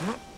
Huh?